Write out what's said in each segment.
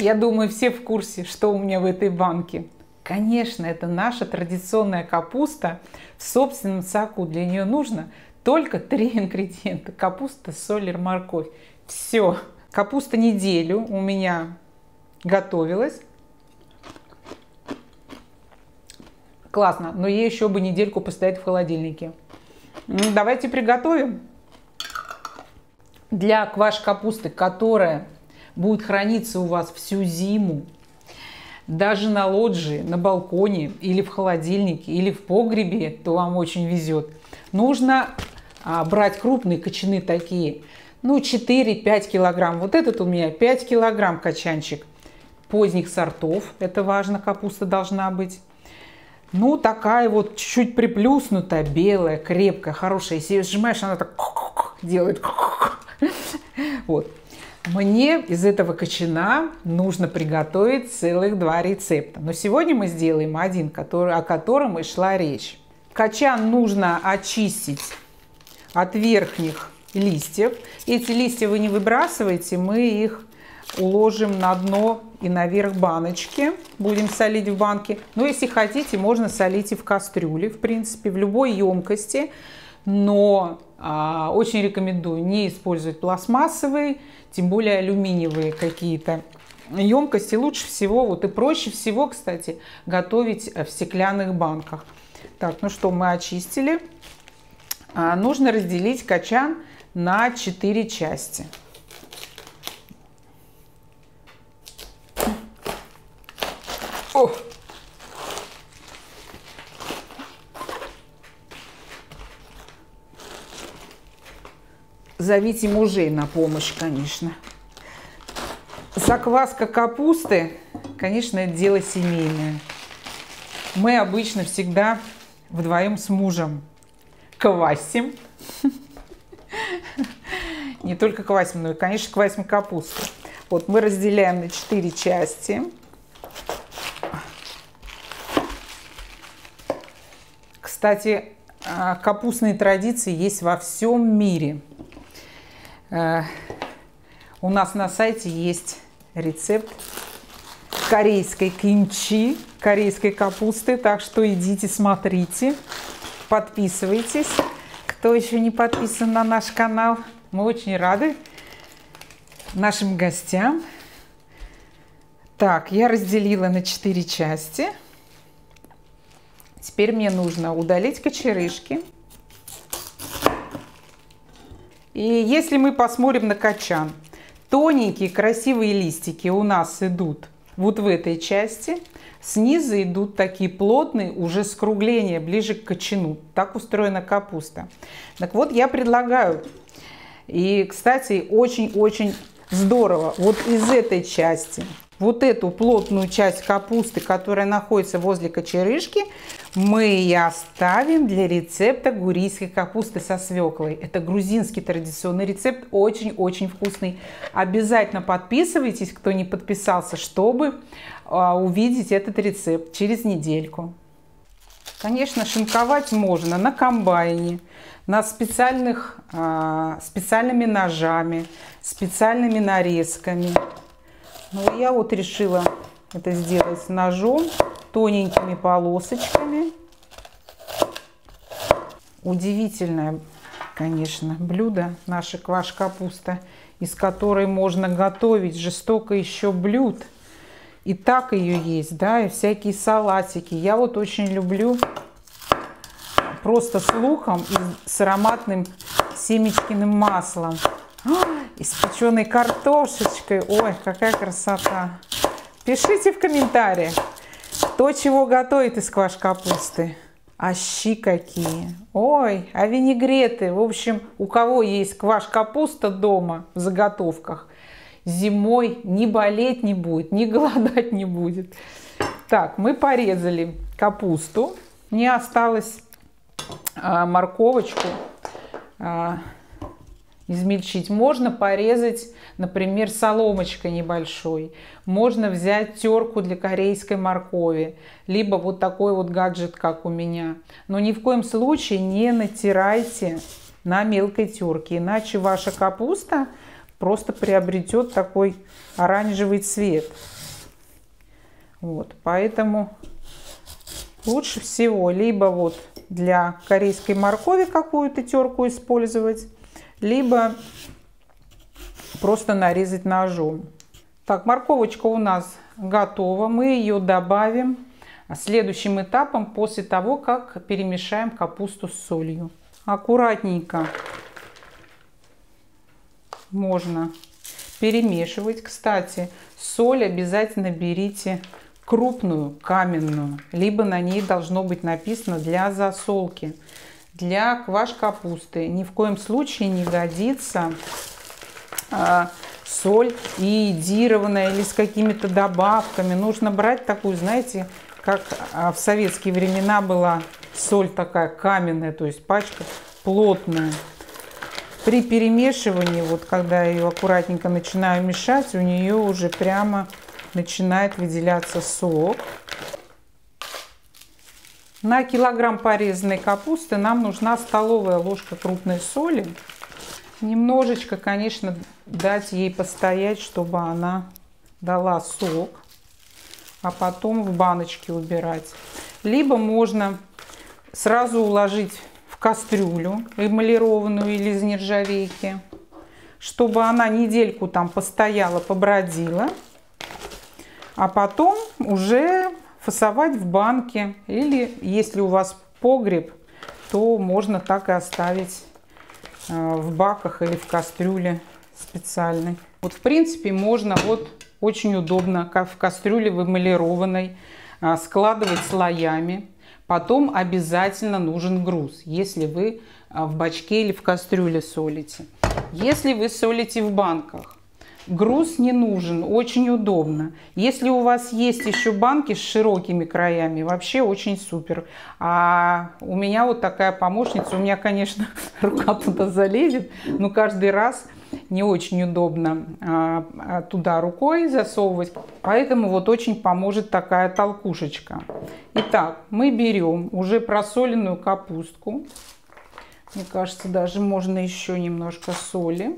Я думаю, все в курсе, что у меня в этой банке. Конечно, это наша традиционная капуста в собственном соку. Для нее нужно только три ингредиента. Капуста, соль, морковь. Все. Капуста неделю у меня готовилась. Классно, но ей еще бы недельку постоять в холодильнике. Давайте приготовим. Для кваш капусты, которая будет храниться у вас всю зиму, даже на лоджии, на балконе или в холодильнике, или в погребе, то вам очень везет. Нужно а, брать крупные кочаны такие, ну 4-5 килограмм. Вот этот у меня 5 килограмм качанчик поздних сортов, это важно, капуста должна быть. Ну, такая вот чуть-чуть приплюснутая, белая, крепкая, хорошая. Если ее сжимаешь, она так делает. Вот. Мне из этого кочана нужно приготовить целых два рецепта. Но сегодня мы сделаем один, который, о котором и шла речь. Качан нужно очистить от верхних листьев. Эти листья вы не выбрасываете, мы их уложим на дно и наверх баночки. Будем солить в банке. Но если хотите, можно солить и в кастрюле, в принципе, в любой емкости. Но очень рекомендую не использовать пластмассовые, тем более алюминиевые какие-то емкости. Лучше всего, вот и проще всего, кстати, готовить в стеклянных банках. Так, ну что, мы очистили. А, нужно разделить качан на 4 части. Зовите мужей на помощь, конечно. Закваска капусты, конечно, это дело семейное. Мы обычно всегда вдвоем с мужем квасим. Не только квасим, но и, конечно, квасим капусту. Вот мы разделяем на 4 части. Кстати, а, капустные традиции есть во всем мире. Э, у нас на сайте есть рецепт корейской кимчи, корейской капусты, так что идите, смотрите, подписывайтесь. Кто еще не подписан на наш канал, мы очень рады нашим гостям. Так, я разделила на 4 части. Теперь мне нужно удалить кочерышки. И если мы посмотрим на качан, тоненькие красивые листики у нас идут вот в этой части. Снизу идут такие плотные уже скругления ближе к кочану. Так устроена капуста. Так вот, я предлагаю, и, кстати, очень-очень здорово, вот из этой части вот эту плотную часть капусты, которая находится возле кочерышки, мы и оставим для рецепта гурийской капусты со свеклой. Это грузинский традиционный рецепт, очень-очень вкусный. Обязательно подписывайтесь, кто не подписался, чтобы а, увидеть этот рецепт через недельку. Конечно, шинковать можно на комбайне, на специальных, а, специальными ножами, специальными нарезками. Но я вот решила это сделать ножом, тоненькими полосочками. Удивительное, конечно, блюдо, наша кваш-капуста, из которой можно готовить жестоко еще блюд. И так ее есть, да, и всякие салатики. Я вот очень люблю просто с луком и с ароматным семечкиным маслом. И с печеной картошечкой. Ой, какая красота. Пишите в комментариях, кто чего готовит из кваш капусты. А какие. Ой, а винегреты. В общем, у кого есть кваш капуста дома в заготовках, зимой не болеть не будет, не голодать не будет. Так, мы порезали капусту. Мне осталось а, морковочку. А, измельчить. Можно порезать, например, соломочкой небольшой. Можно взять терку для корейской моркови. Либо вот такой вот гаджет, как у меня. Но ни в коем случае не натирайте на мелкой терке. Иначе ваша капуста просто приобретет такой оранжевый цвет. Вот, поэтому лучше всего либо вот для корейской моркови какую-то терку использовать, либо просто нарезать ножом. Так, морковочка у нас готова. Мы ее добавим следующим этапом после того, как перемешаем капусту с солью. Аккуратненько можно перемешивать. Кстати, соль обязательно берите крупную, каменную, либо на ней должно быть написано для засолки. Для кваш капусты ни в коем случае не годится а, соль иодированная или с какими-то добавками. Нужно брать такую, знаете, как а, в советские времена была соль такая каменная, то есть пачка плотная. При перемешивании, вот когда я ее аккуратненько начинаю мешать, у нее уже прямо начинает выделяться сок. На килограмм порезанной капусты нам нужна столовая ложка крупной соли. Немножечко, конечно, дать ей постоять, чтобы она дала сок, а потом в баночке убирать. Либо можно сразу уложить в кастрюлю эмалированную или из нержавейки, чтобы она недельку там постояла, побродила, а потом уже фасовать в банке. Или если у вас погреб, то можно так и оставить э, в баках или в кастрюле специальной. Вот в принципе можно вот очень удобно, как в кастрюле в э, складывать слоями. Потом обязательно нужен груз, если вы э, в бачке или в кастрюле солите. Если вы солите в банках, Груз не нужен, очень удобно. Если у вас есть еще банки с широкими краями, вообще очень супер. А у меня вот такая помощница, у меня, конечно, рука туда залезет, но каждый раз не очень удобно а, а, туда рукой засовывать. Поэтому вот очень поможет такая толкушечка. Итак, мы берем уже просоленную капустку. Мне кажется, даже можно еще немножко соли.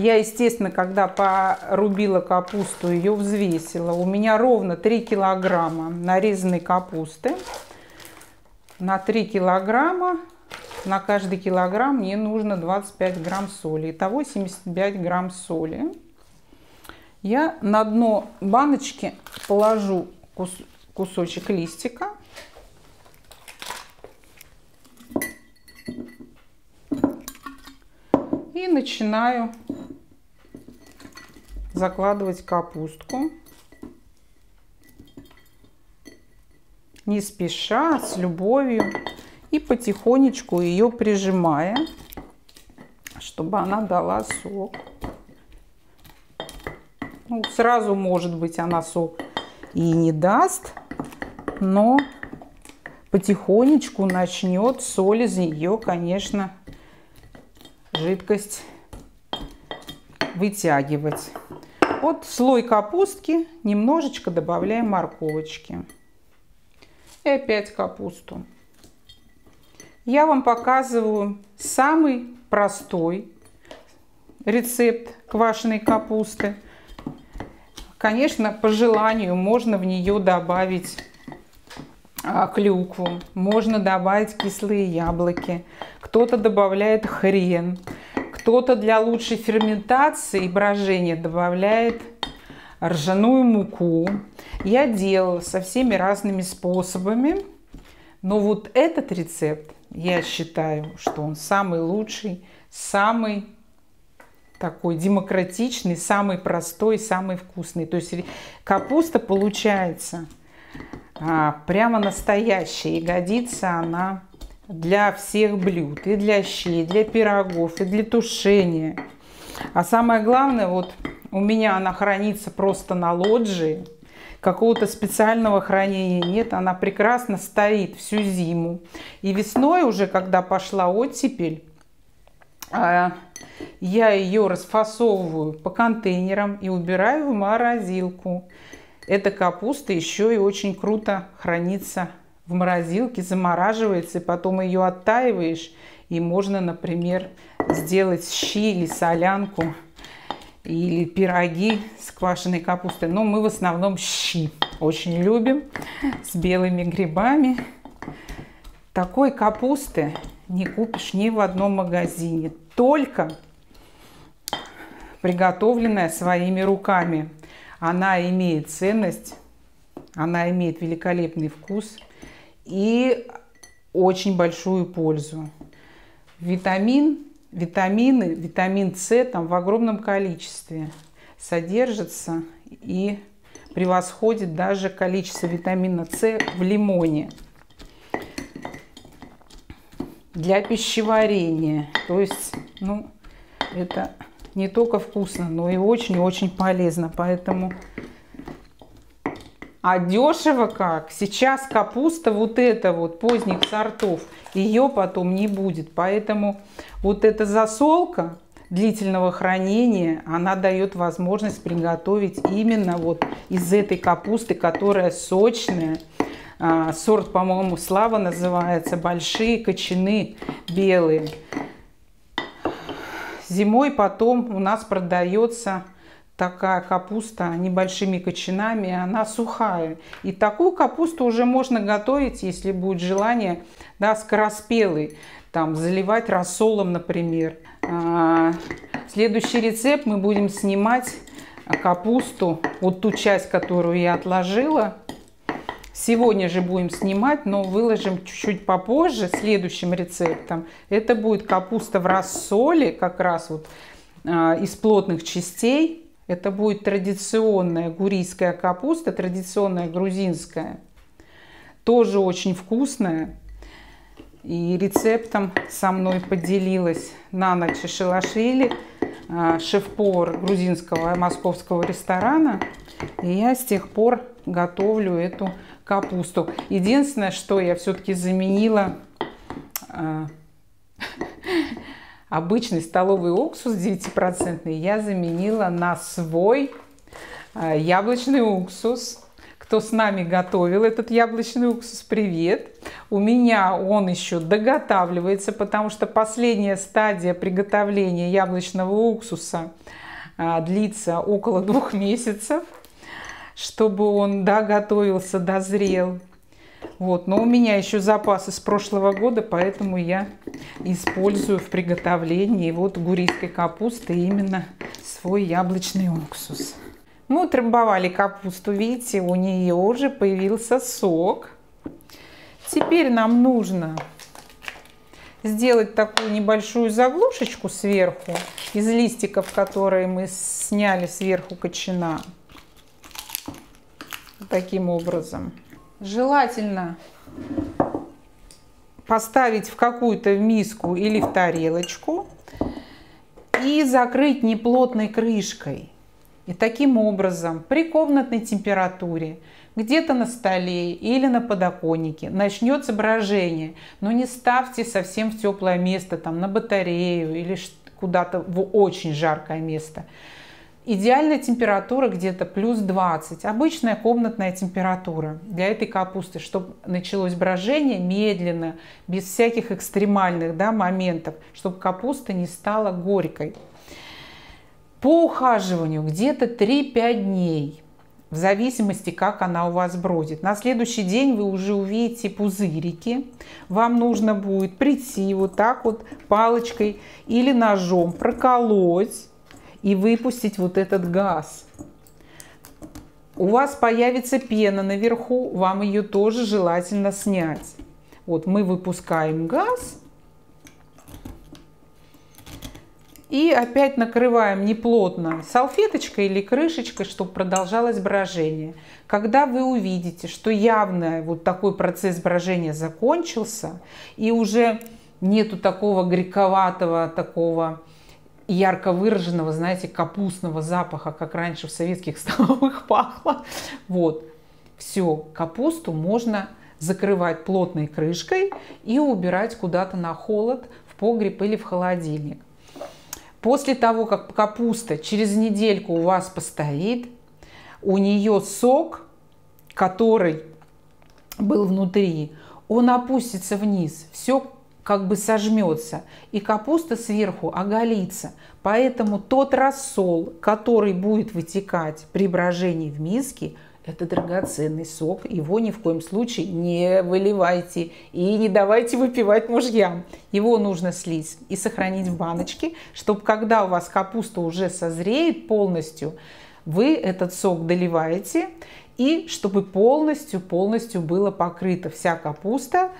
Я, естественно, когда порубила капусту, ее взвесила. У меня ровно 3 килограмма нарезанной капусты. На 3 килограмма, на каждый килограмм мне нужно 25 грамм соли. Итого 75 грамм соли. Я на дно баночки положу кус кусочек листика. И начинаю закладывать капустку. Не спеша, с любовью. И потихонечку ее прижимая, чтобы она дала сок. Ну, сразу, может быть, она сок и не даст, но потихонечку начнет соль из нее, конечно, жидкость вытягивать. Вот слой капустки, немножечко добавляем морковочки. И опять капусту. Я вам показываю самый простой рецепт квашеной капусты. Конечно, по желанию можно в нее добавить а, клюкву, можно добавить кислые яблоки, кто-то добавляет хрен, кто-то для лучшей ферментации и брожения добавляет ржаную муку. Я делала со всеми разными способами. Но вот этот рецепт, я считаю, что он самый лучший, самый такой демократичный, самый простой, самый вкусный. То есть капуста получается а, прямо настоящая и годится она для всех блюд, и для щей, и для пирогов, и для тушения. А самое главное, вот у меня она хранится просто на лоджии, какого-то специального хранения нет, она прекрасно стоит всю зиму. И весной уже, когда пошла оттепель, а, я ее расфасовываю по контейнерам и убираю в морозилку. Эта капуста еще и очень круто хранится в морозилке, замораживается, и потом ее оттаиваешь И можно, например, сделать щи или солянку или пироги с квашеной капустой. Но мы в основном щи очень любим с белыми грибами. Такой капусты не купишь ни в одном магазине. Только приготовленная своими руками. Она имеет ценность, она имеет великолепный вкус и очень большую пользу. Витамин, витамины, витамин С там в огромном количестве содержится и превосходит даже количество витамина С в лимоне. Для пищеварения, то есть, ну, это не только вкусно, но и очень-очень полезно. Поэтому а дешево как? Сейчас капуста вот эта вот поздних сортов, ее потом не будет. Поэтому вот эта засолка длительного хранения, она дает возможность приготовить именно вот из этой капусты, которая сочная. А, сорт, по-моему, Слава называется. Большие кочаны белые. Зимой потом у нас продается такая капуста небольшими кочанами, она сухая. И такую капусту уже можно готовить, если будет желание, да, скороспелый. Там заливать рассолом, например. А, следующий рецепт мы будем снимать капусту, вот ту часть, которую я отложила, Сегодня же будем снимать, но выложим чуть-чуть попозже следующим рецептом. Это будет капуста в рассоле, как раз вот э, из плотных частей. Это будет традиционная гурийская капуста, традиционная грузинская. Тоже очень вкусная. И рецептом со мной поделилась Нана Чешилашвили, э, шеф-повар грузинского московского ресторана. И я с тех пор готовлю эту капусту. Единственное, что я все-таки заменила э, обычный столовый уксус 9%, я заменила на свой э, яблочный уксус. Кто с нами готовил этот яблочный уксус, привет. У меня он еще доготавливается, потому что последняя стадия приготовления яблочного уксуса э, длится около двух месяцев чтобы он доготовился, дозрел. Вот. Но у меня еще запасы с прошлого года, поэтому я использую в приготовлении вот гурийской капусты именно свой яблочный уксус. Мы утрамбовали капусту, видите, у нее уже появился сок. Теперь нам нужно сделать такую небольшую заглушечку сверху из листиков, которые мы сняли сверху кочана таким образом. Желательно поставить в какую-то миску или в тарелочку и закрыть неплотной крышкой. И таким образом при комнатной температуре, где-то на столе или на подоконнике начнется брожение. Но не ставьте совсем в теплое место, там на батарею или куда-то в очень жаркое место. Идеальная температура где-то плюс 20. Обычная комнатная температура для этой капусты, чтобы началось брожение медленно, без всяких экстремальных да, моментов, чтобы капуста не стала горькой. По ухаживанию где-то 3-5 дней, в зависимости, как она у вас бродит. На следующий день вы уже увидите пузырики. Вам нужно будет прийти вот так вот палочкой или ножом проколоть и выпустить вот этот газ. У вас появится пена наверху, вам ее тоже желательно снять. Вот мы выпускаем газ. И опять накрываем неплотно салфеточкой или крышечкой, чтобы продолжалось брожение. Когда вы увидите, что явно вот такой процесс брожения закончился, и уже нету такого грековатого, такого ярко выраженного, знаете, капустного запаха, как раньше в советских столовых пахло. Вот. Все, капусту можно закрывать плотной крышкой и убирать куда-то на холод, в погреб или в холодильник. После того, как капуста через недельку у вас постоит, у нее сок, который был внутри, он опустится вниз. Все как бы сожмется, и капуста сверху оголится. Поэтому тот рассол, который будет вытекать при брожении в миске, это драгоценный сок, его ни в коем случае не выливайте и не давайте выпивать мужьям. Его нужно слить и сохранить в баночке, чтобы когда у вас капуста уже созреет полностью, вы этот сок доливаете, и чтобы полностью-полностью было покрыто вся капуста,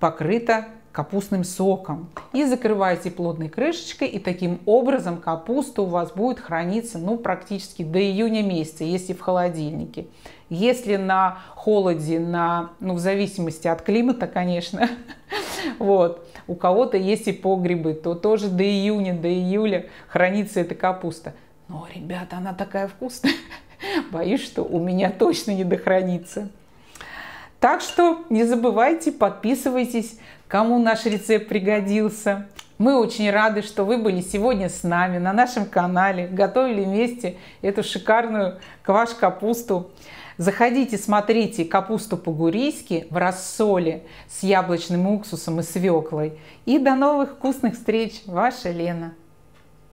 покрыта капустным соком. И закрываете плотной крышечкой, и таким образом капуста у вас будет храниться ну, практически до июня месяца, если в холодильнике. Если на холоде, на, ну, в зависимости от климата, конечно, вот, у кого-то есть и погребы, то тоже до июня, до июля хранится эта капуста. Но, ребята, она такая вкусная. Боюсь, что у меня точно не дохранится. Так что не забывайте, подписывайтесь, кому наш рецепт пригодился. Мы очень рады, что вы были сегодня с нами на нашем канале, готовили вместе эту шикарную кваш-капусту. Заходите, смотрите капусту по-гурийски в рассоле с яблочным уксусом и свеклой. И до новых вкусных встреч. Ваша Лена.